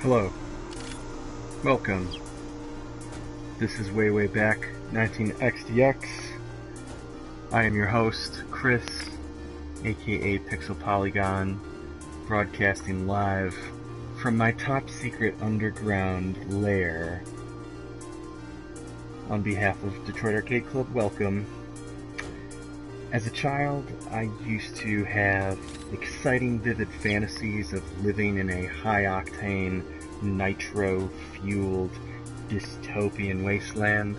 Hello. Welcome. This is Way Way Back 19XX. I am your host, Chris, aka Pixel Polygon, broadcasting live from my top secret underground lair. On behalf of Detroit Arcade Club, welcome. As a child, I used to have exciting, vivid fantasies of living in a high octane, nitro fueled dystopian wasteland,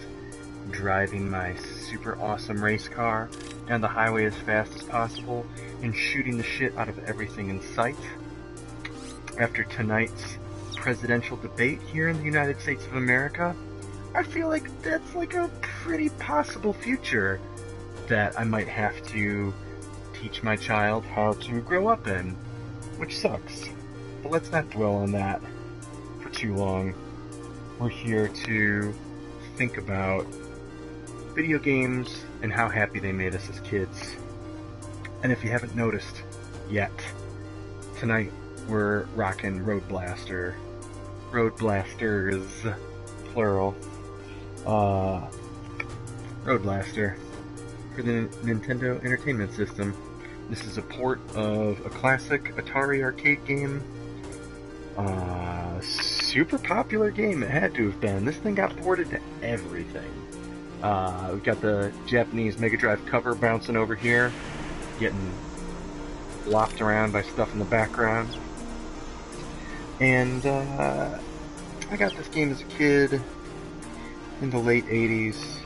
driving my super awesome race car down the highway as fast as possible, and shooting the shit out of everything in sight. After tonight's presidential debate here in the United States of America, I feel like that's like a pretty possible future that I might have to teach my child how to grow up in, which sucks. But let's not dwell on that for too long. We're here to think about video games and how happy they made us as kids. And if you haven't noticed yet, tonight we're rocking Road Blaster. Road Blasters, plural. Uh, Road Blaster for the Nintendo Entertainment System. This is a port of a classic Atari arcade game. Uh, super popular game it had to have been. This thing got ported to everything. Uh, we've got the Japanese Mega Drive cover bouncing over here, getting lopped around by stuff in the background. And uh, I got this game as a kid in the late 80s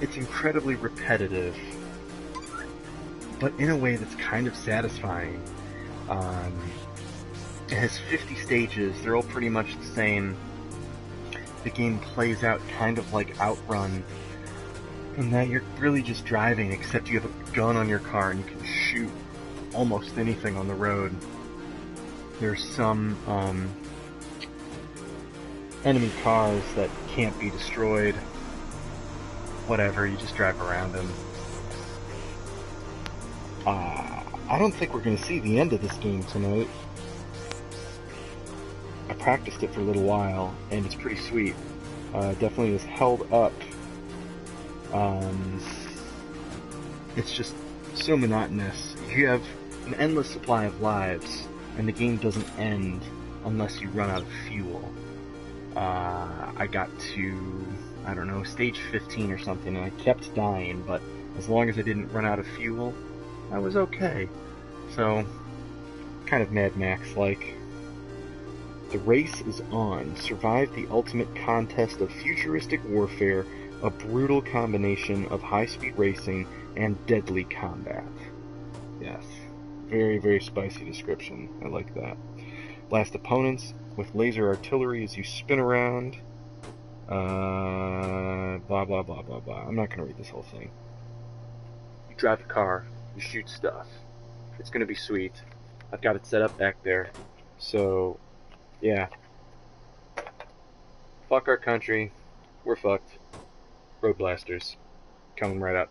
it's incredibly repetitive, but in a way that's kind of satisfying. Um, it has 50 stages, they're all pretty much the same. The game plays out kind of like Outrun, in that you're really just driving, except you have a gun on your car and you can shoot almost anything on the road. There's some um, enemy cars that can't be destroyed whatever, you just drive around them. Uh, I don't think we're going to see the end of this game tonight. I practiced it for a little while, and it's pretty sweet. Uh, definitely is held up. Um, it's just so monotonous. You have an endless supply of lives, and the game doesn't end unless you run out of fuel. Uh, I got to I don't know, stage 15 or something, and I kept dying, but as long as I didn't run out of fuel, I was okay. So, kind of Mad Max like. The race is on. Survive the ultimate contest of futuristic warfare, a brutal combination of high speed racing and deadly combat. Yes. Very, very spicy description. I like that. Blast opponents with laser artillery as you spin around. Uh, blah, blah, blah, blah, blah. I'm not going to read this whole thing. You drive a car, you shoot stuff. It's going to be sweet. I've got it set up back there. So, yeah. Fuck our country. We're fucked. Road blasters. Coming right up.